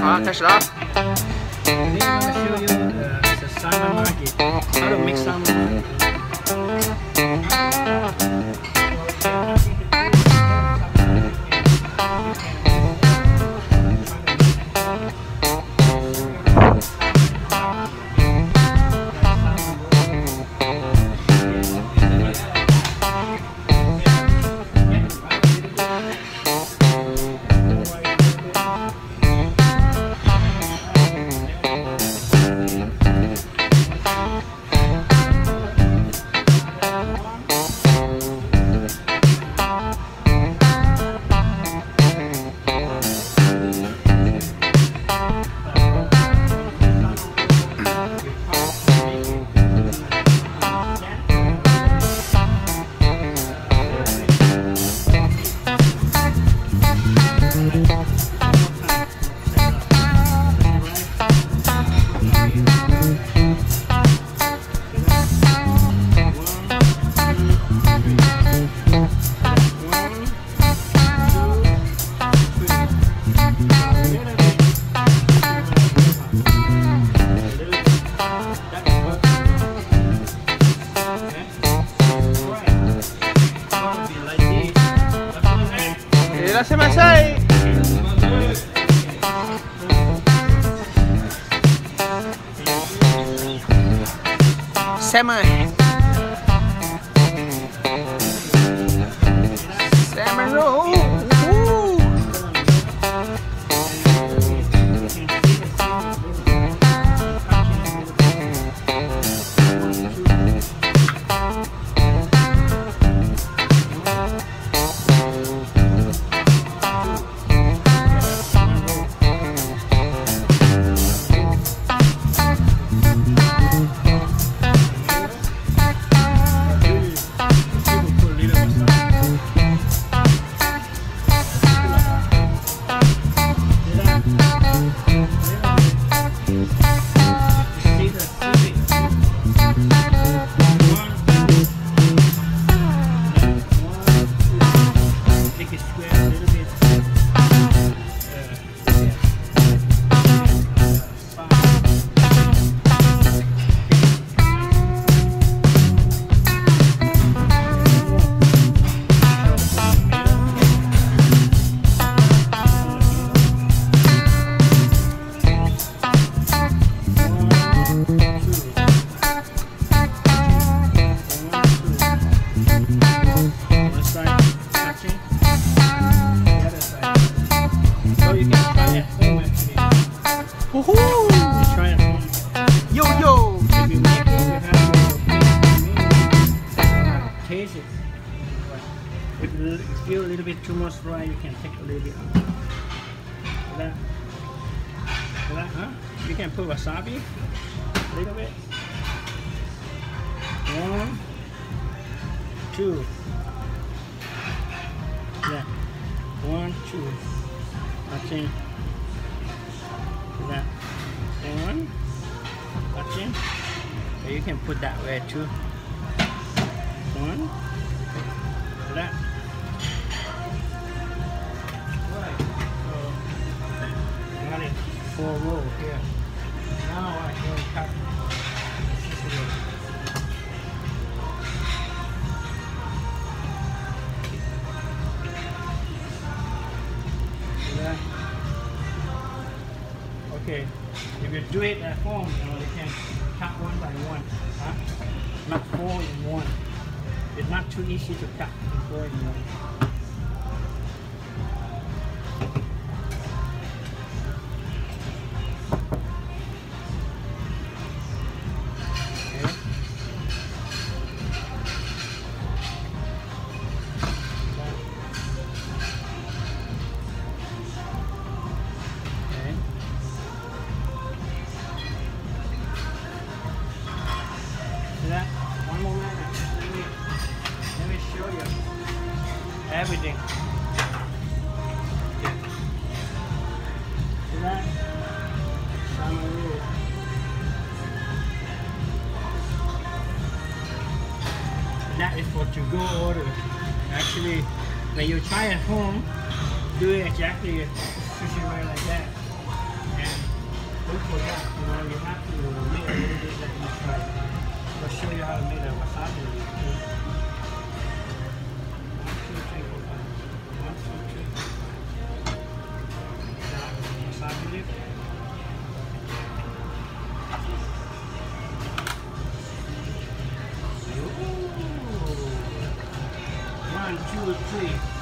好，开始了。らっしゃいましゃいい。So you can try actually. Woohoo. Try home. Yo yo. You it, you taste it. If you a little bit too much dry, you can take a little bit that. That, huh? You can put wasabi, a little bit. One, two. Yeah. One, two. Okay. That. One. Touching. So you can put that way too. Okay, if you do it at home, you know, you can cut one by one, huh? not four in one. It's not too easy to cut four in one. Everything. See that? That is for to-go order. Actually, when you try at home, do it exactly sushi roll like that. One, two,